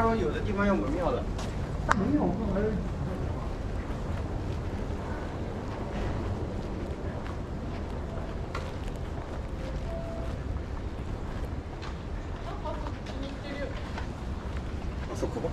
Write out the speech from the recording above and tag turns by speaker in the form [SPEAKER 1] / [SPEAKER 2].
[SPEAKER 1] 他说有的地方要门票的，
[SPEAKER 2] 没有，还是。
[SPEAKER 1] 啊，
[SPEAKER 2] 坐过？